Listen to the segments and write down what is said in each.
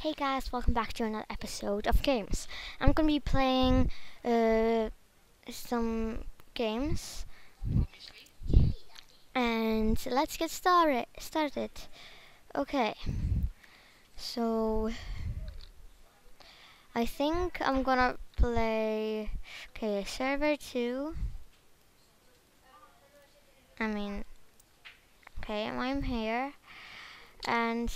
Hey guys, welcome back to another episode of games. I'm gonna be playing uh, some games, and let's get started. Started. Okay. So I think I'm gonna play. Okay, server two. I mean, okay, I'm here, and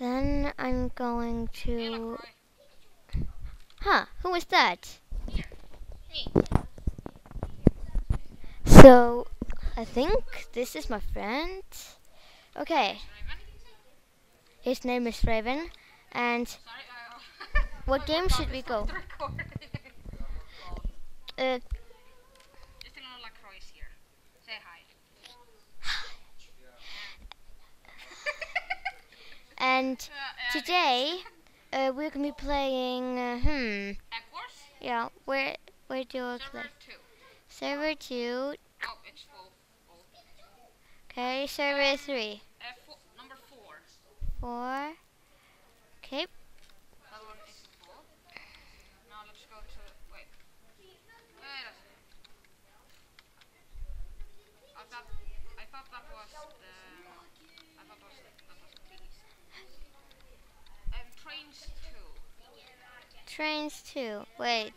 then I'm going to. Huh? Who was that? So, I think this is my friend. Okay, his name is Raven, and What game should we go? uh, Just a LaCroix here. Say hi. And Uh, uh, today uh, we're gonna be playing. Uh, hmm. Yeah. Where where do I play? server 2. Server two. Oh, it's full. full. Okay. Server three. Uh, fo- number 4. Four. Okay. That one is full. Now let's go to. Wait. Wait a second. I thought, I thought that was the. I thought that was, that was the least. Um, trains 2. Trains two. Wait.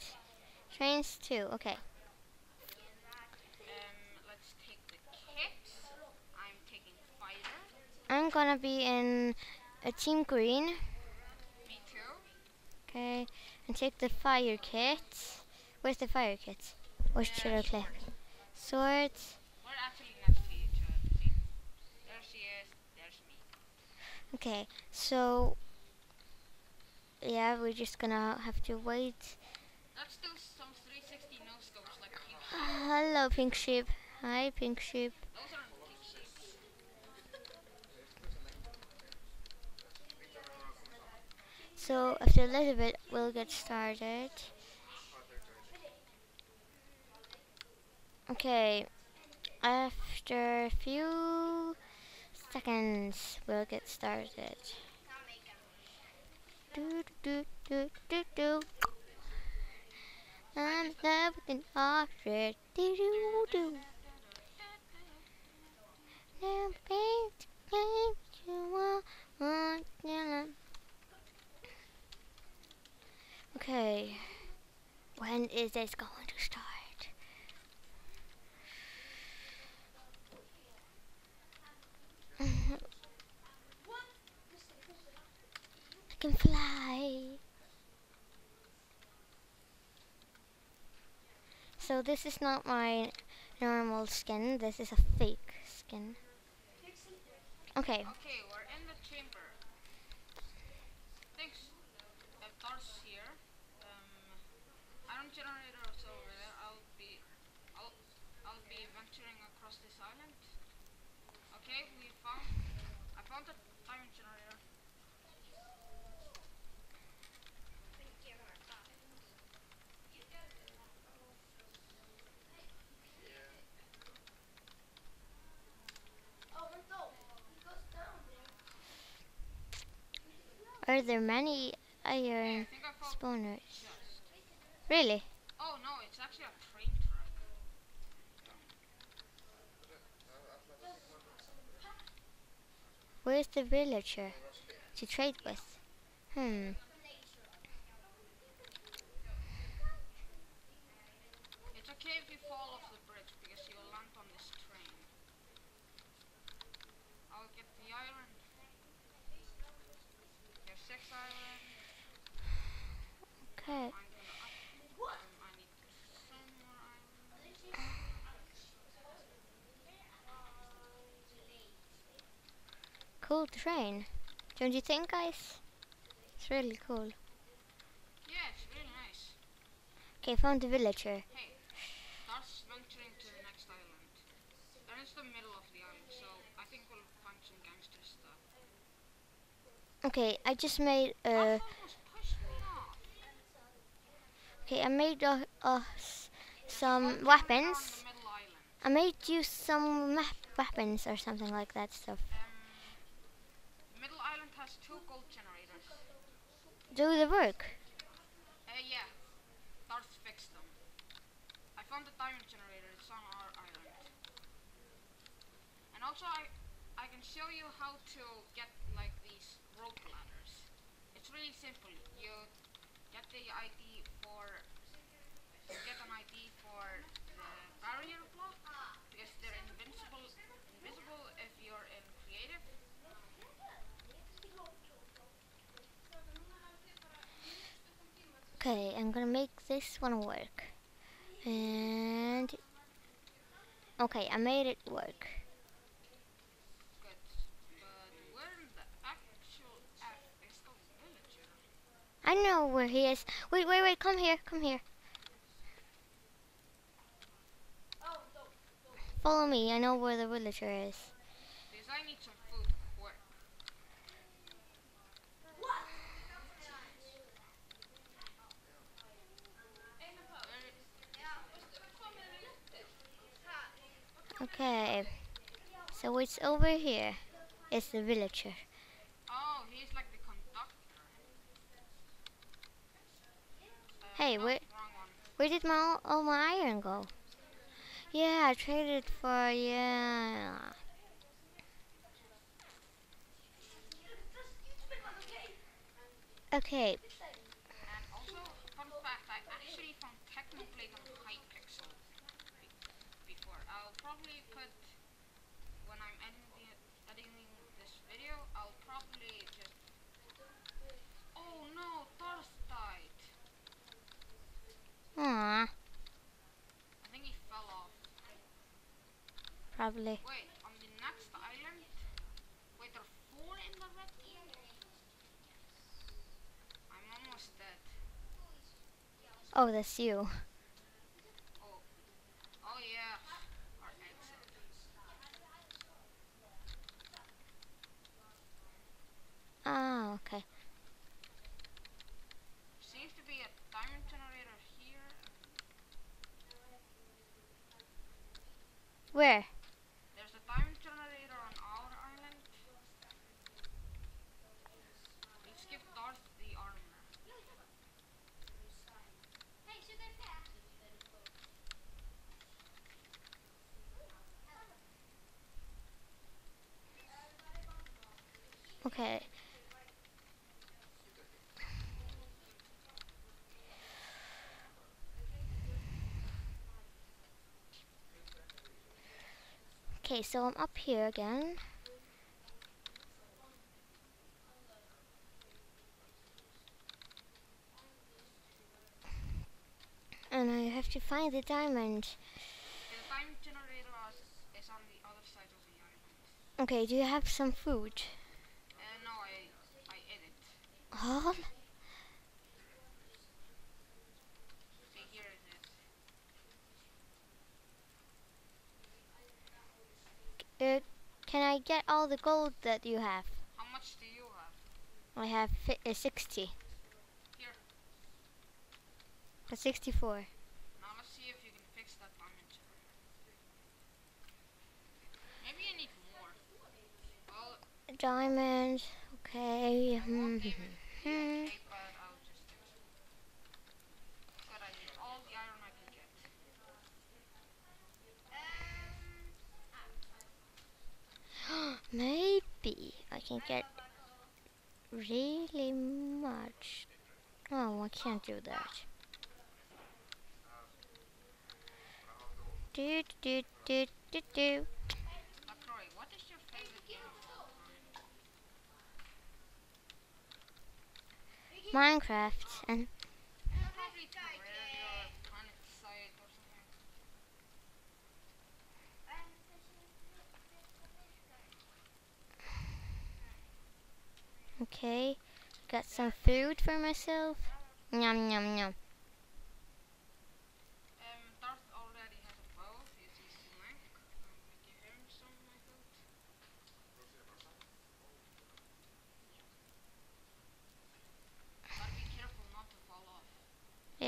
Trains two. Okay. Um, let's take the kit. I'm taking fighter. I'm gonna be in a team green. Me too. Okay. And take the fire kit. Where's the fire kit? What should I click? Swords. We're actually next to each other. See? There she is. There's me. Okay, so yeah, we're just gonna have to wait. That's still some 360 no scopes like pink. Hello, pink sheep. Hi, pink sheep. Those aren't pink sheets. So after a little bit, we'll get started. Okay, after a few seconds, we'll get started. Do do do do do. I'm in love with an ostrich. Do do do. Now, babe, babe, you want. Okay. When is this going to start? I can fly. So this is not my normal skin. This is a fake skin. Okay. Okay, we're in the chamber. Thanks. Uh, Dar's here. Um, iron generator is over there. I'll be, I'll, I'll be venturing across this island. Okay, we found, I found the iron generator. Are there many iron I spawners? chest. Really? Oh no, it's actually a train track. Where's the villager to trade with? Hmm. It's okay if you fall off the bridge because you will land on this train. I'll get the iron. There's six iron. Okay. I'm gonna up. Um, I need some more iron. Cool train. Don't you think, guys? It's really cool. Yeah, it's really nice. Okay, found the villager. Hey, that's venturing to the next island. That is the middle of the island, so I think we'll find some gangster stuff. Okay, I just made almost pushed me off. Okay, I made uh, us some one camera on weapons. the middle island. I made you some map weapons or something like that stuff. Um, middle island has two gold generators. do the work. Uh, yeah. Darth fixed them. I found the diamond generator. It's on our island. And also, I I can show you how to get like these rope ladders. It's really simple. You get the ID for get an ID for the barrier block because they're invincible invisible if you're in creative. Okay, I'm gonna make this one work. And okay, I made it work. Good. But where in the actual F is the villager? I know where he is. Wait, wait, wait, come here, come here. Follow me, I know where the villager is. Because I need some food quick. Okay. So it's over here. It's the villager. Oh, he's like the conductor. Uh, Hey, where- Where did my all my iron go? Yeah, I traded for yeah. Okay, And also, fun fact, I actually found Technoblade on Hypixel be- before. I'll probably put, when I'm editing, editing this video, I'll probably just... Oh no, Thor's died. Aw, I think he fell off. probably. Wait, on the next island? Wait, there are four in the red? I'm almost dead. Oh, that's you. Oh, oh yeah, our exit. Ah, okay. Seems to be a diamond generator here. Where? There's a diamond generator on our island. Let's give Darth the armor. Okay. Okay, so I'm up here again. And I have to find the diamond. The diamond generator is, on the other side of the island. Okay, do you have some food? Uh, no, I I ate it. Oh, See, here it is. uh, can I get all the gold that you have? How much do you have? I have fi- uh, 60. Here. Uh, 64. Now let's see if you can fix that diamond generator. Maybe I need more. Well, Diamond. Okay. I won't hmm, give it hmm. okay, but I'll just do it. But I need all the iron I can get. Maybe I can get really much. Oh, I can't do that. Do do do do do. LaCroix, what is your favorite game of all time? Minecraft and okay. Got some food for myself. Yum yum yum.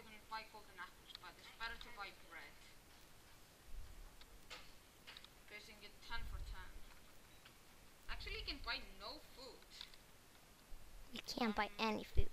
we're going to buy golden apples, but it's better to buy bread. Because you can get 10 for 10. Actually, you can buy no food. You can't buy any food.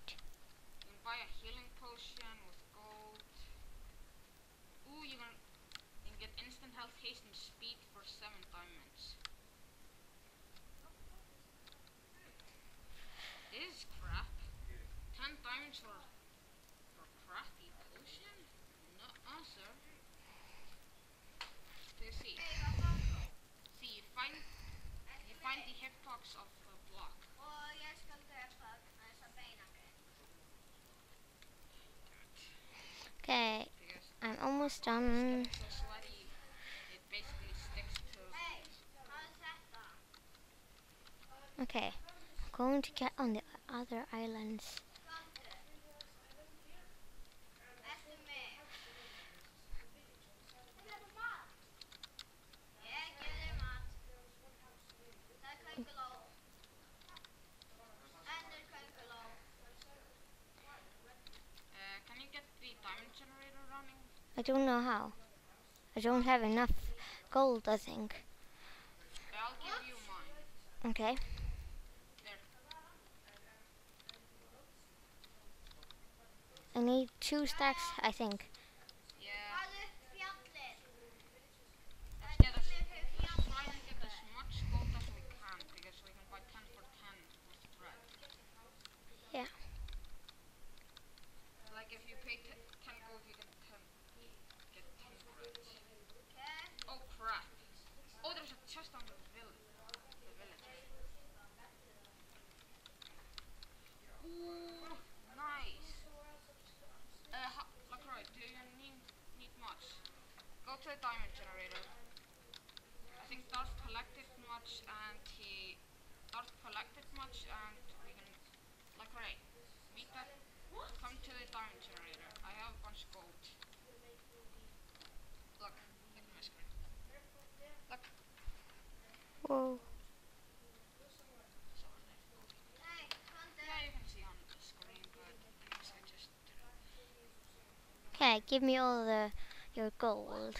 Almost done. Okay, I'm going to get on the other islands. don't know how. I don't have enough gold, I think. Okay. I need two stacks, I think. Give me all the your gold.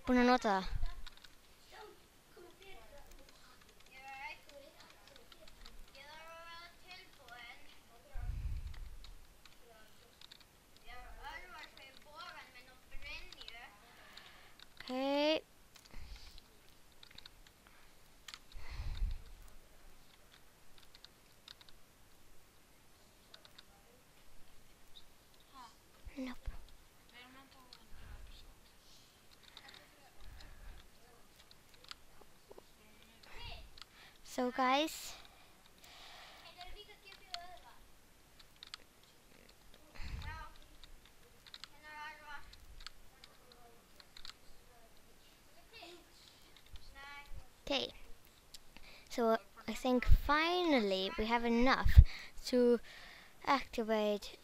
poner una nota. Öva? guys, okay. So I think finally we have enough to activate.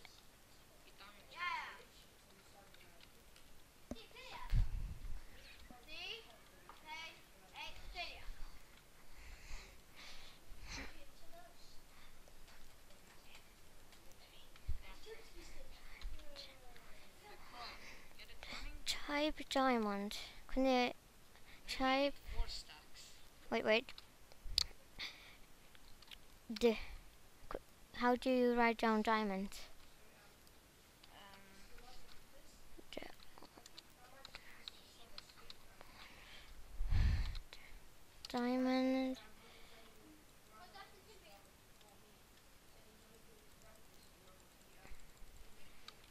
Ja, ja. Ni, nej, nej, sälja. Get it running. Type diamond. Can you type? Wait, wait. D. How do you write down diamond? Diamond.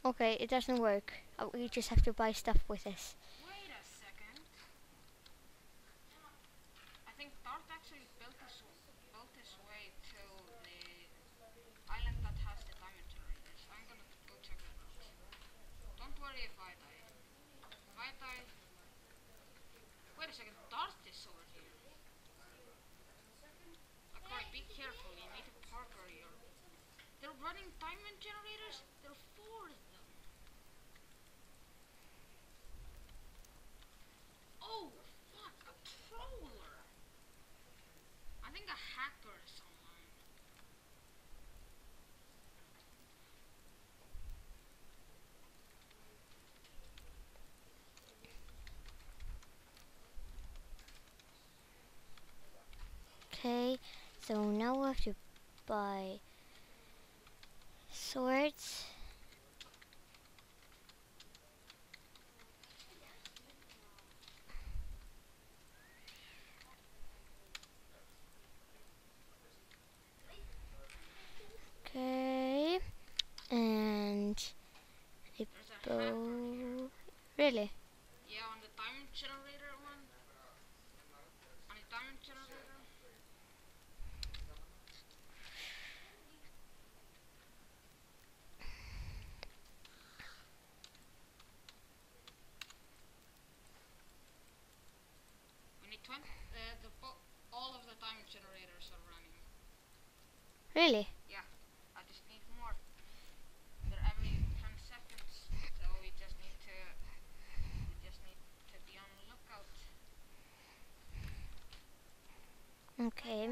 Okay, it doesn't work. Oh, we just have to buy stuff with this. wait a second. I think Dart actually built his built his way to the island that has the diamond generators. I'm gonna go check that out. Don't worry if I die. If I die, wait a second. Dart is over here. Okay, be careful. You need to park where you're. They're running diamond generators. There are four of them. Oh, fuck, a troller. I think a hacker is online. Okay, so now we have to buy swords. Okay, and a There's a hacker. bow. Really? Yeah, on the diamond generator one. On the diamond generator. We need 20. Uh, the bo- all of the diamond generators are running. Really? Yeah, I just need more. They're every 10 seconds, so we just need to. We just need to be on the lookout. Okay.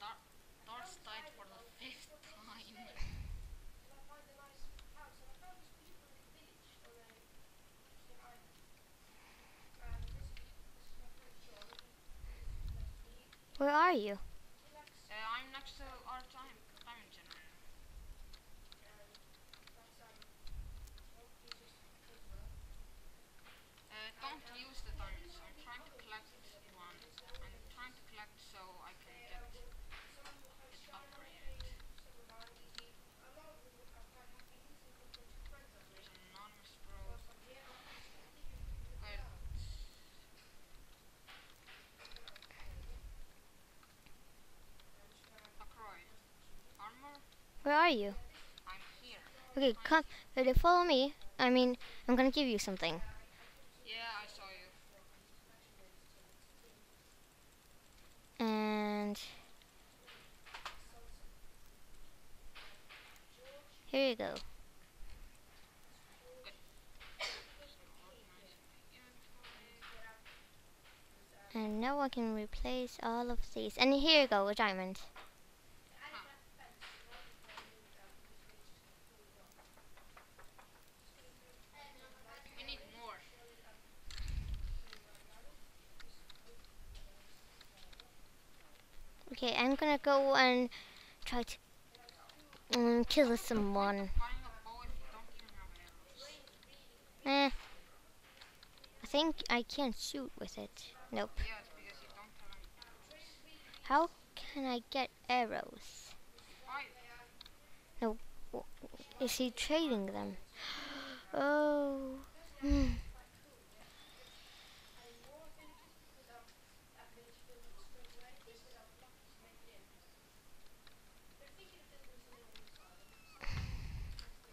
Dar- Darts died for the fifth time. Where are you? Uh, I'm next to our time diamond generator. Uh, don't use the diamonds. I'm trying to collect one. I'm trying to collect so I can get it upgraded. There's an anonymous bro. Wait. Akroy. Armor? Where are you? I'm here. Okay, come. uh, Follow me. I mean, I'm gonna give you something. Yeah, I saw you. And Here you go. And now I can replace all of these. And here you go, a diamond. We need more. Okay, I'm gonna go and try to um, kill someone. Eh. I think I can't shoot with it. Nope. How can I get arrows? Five. Is he trading them? Oh.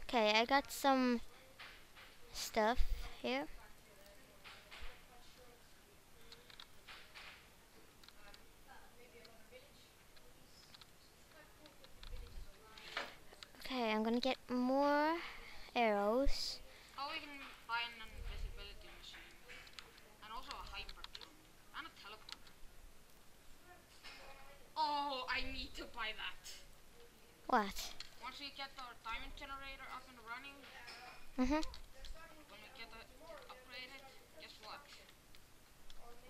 Okay, I got some stuff here. Okay, I'm gonna get more arrows. Oh, we can buy an invisibility machine. And also a hyper jump. And a teleporter. Oh, I need to buy that. What? Once we get our diamond generator up and running, Mhm. when we get it upgraded, guess what?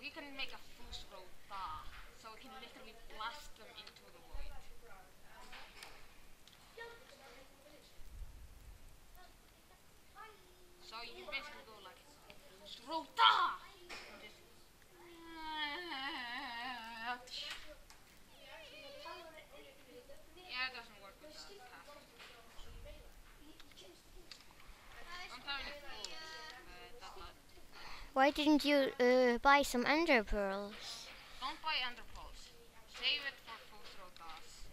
We can make a Fusro Da. So we can literally blast them into the void. So you can basically go like Fusro Da! And just- Yeah, it doesn't work with the path. Don't have any fools. Uh, that, that. Why didn't you uh, buy some ender pearls? Don't buy ender pearls. Save it for Fusro Das.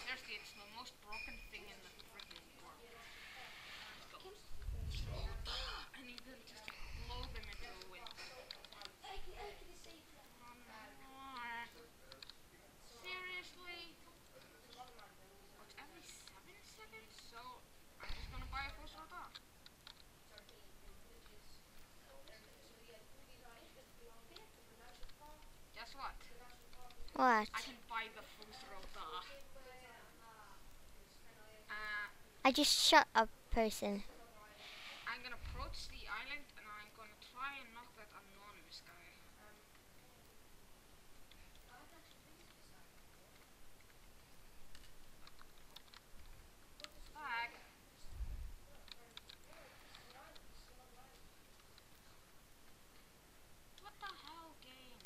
Seriously, it's the most broken thing in the freaking world. Let's go. Fusro Da! And you can just blow them into the wind. Seriously? What's every seven seconds? So I'm just gonna buy a Fusro Da. Guess what? What? I can buy the Fusro Da. Uh, I just shot a person. I'm gonna approach the island and I'm gonna try and knock that anonymous guy. Back. What the hell game?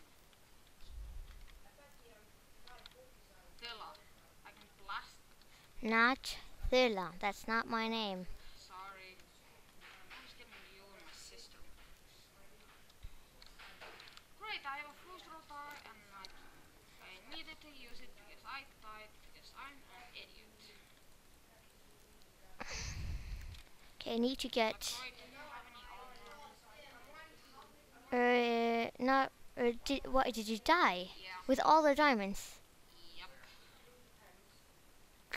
Villa. I can blast Not Thilla. That's not my name. Sorry. I'm just getting you and my sister. Great, I have a Fusro die and I, I needed to use it because I died because I'm an idiot. Okay, I need to get. Troy, do you have any armor? Uh, not. Uh, did, what did you die Yeah. with all the diamonds?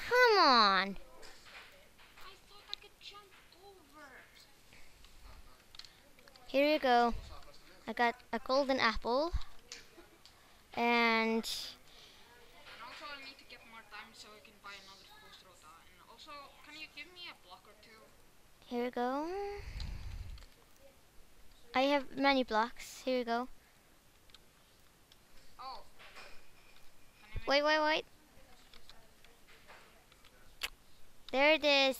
Come on. Here you go. I got a golden apple. And we here you go. I have many blocks. Here you go. Oh. Wait, wait, wait. There it is.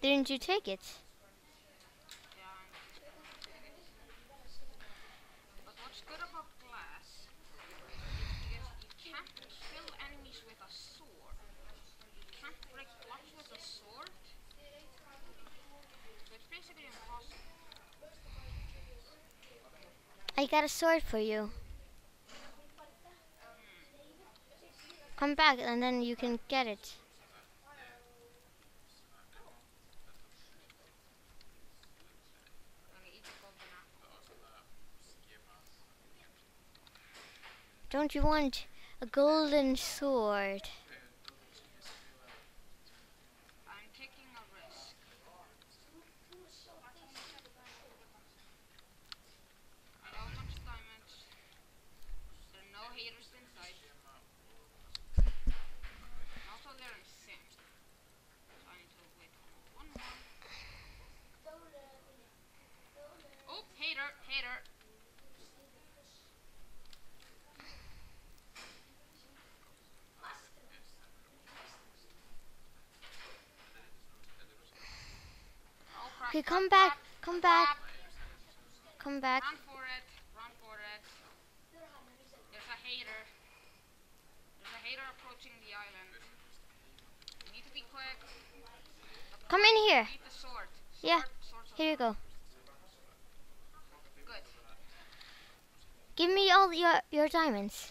Didn't you take it? I got a sword for you. Come back and then you can get it. I'm gonna eat the golden apple. Don't you want a golden sword? Okay, come back. Come back. Come back. Run for it. Run for it. There's a hater. There's a hater approaching the island. You need to be quick. Come in here. Sword. Sword, yeah. Sword, here you go. Good. Give me all your your diamonds.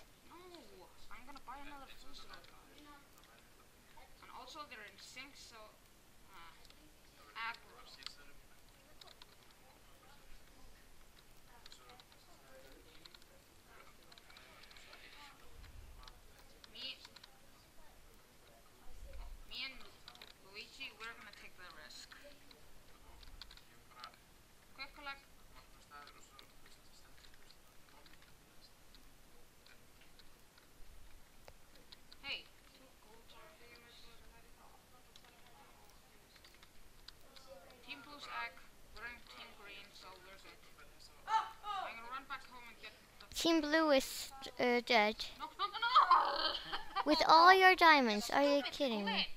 With all your diamonds, are you kidding me?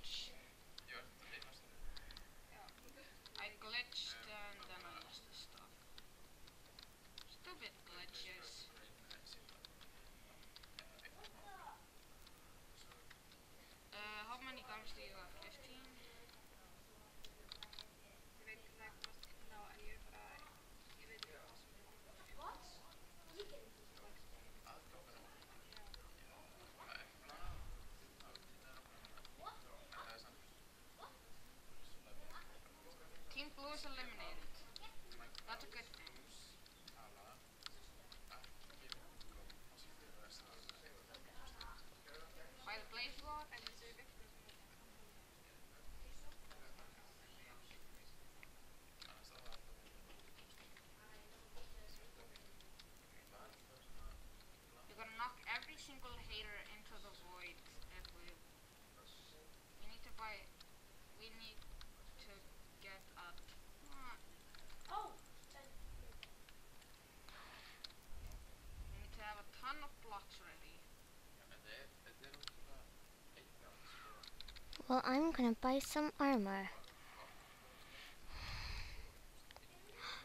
gonna buy some armor.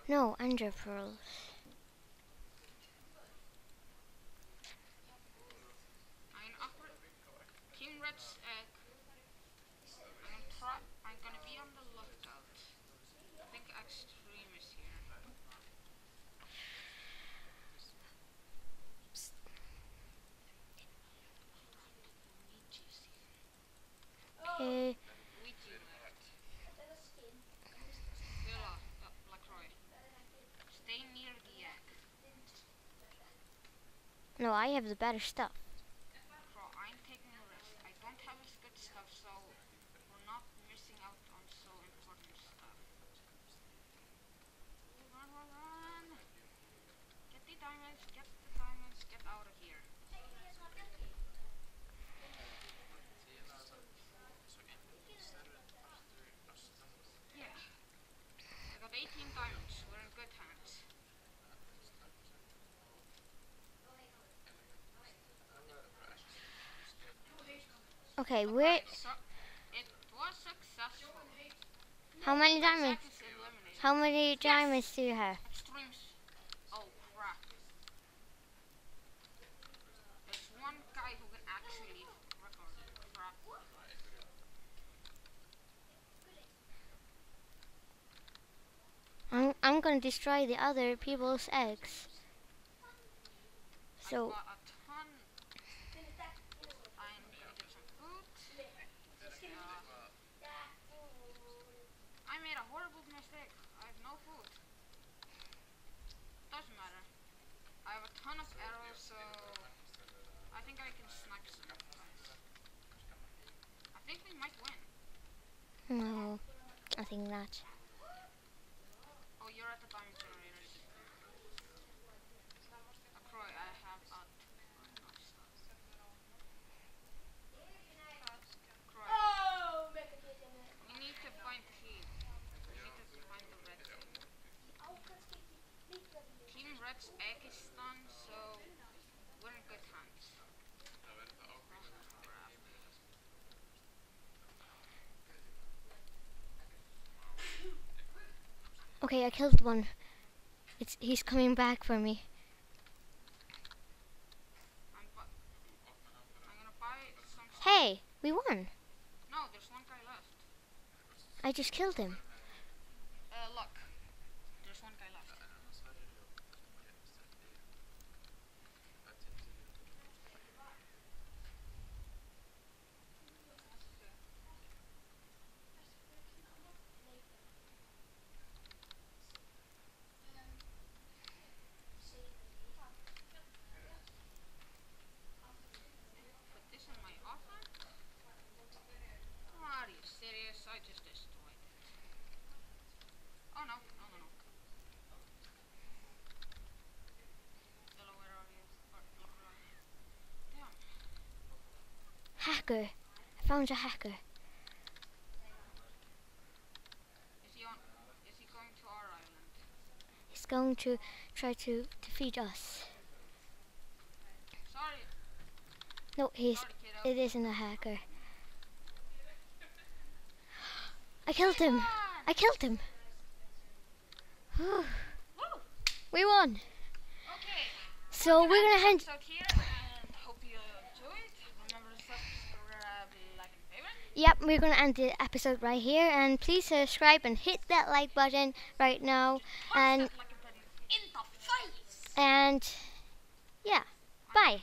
No, ender pearls. have the better stuff. Okay, where... How many diamonds? How many diamonds do you have? Oh, I'm I'm gonna destroy the other people's eggs. So. No, I think not. Okay, I killed one. It's he's coming back for me. I'm, bu- I'm gonna buy some. stuff. Hey, we won. No, there's one guy left. I just killed him. Uh, look. There's one guy left. Put this in my offline? Are you serious? I just destroyed it. Oh no, no, no, no. Hello, where are you? Or, look, where are you? Damn. Hacker. I found a hacker. Is he on? Is he going to our island? He's going to try to defeat us. Sorry, No, he's. Sorry, it isn't a hacker. I killed him. I killed him. We won. Okay. So we're gonna hand. episode here and hope you enjoyed. Remember to subscribe, like, and favorite. Yep, we're gonna end the episode right here, and please subscribe and hit that like button right now, and like in the face. and yeah, bye.